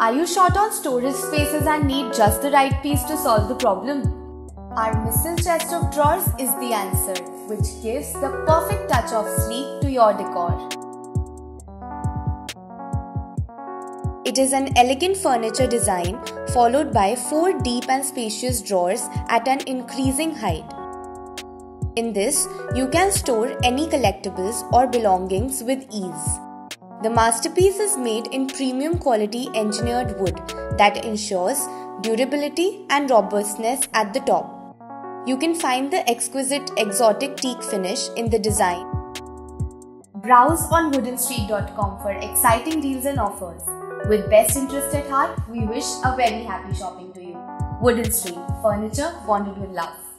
Are you short on storage spaces and need just the right piece to solve the problem? Our Mistle chest of drawers is the answer, which gives the perfect touch of sleek to your decor. It is an elegant furniture design followed by four deep and spacious drawers at an increasing height. In this, you can store any collectibles or belongings with ease. The masterpiece is made in premium quality engineered wood that ensures durability and robustness at the top. You can find the exquisite exotic teak finish in the design. Browse on woodenstreet.com for exciting deals and offers. With best interest at heart, we wish a very happy shopping to you. Wooden Street, furniture bonded with love.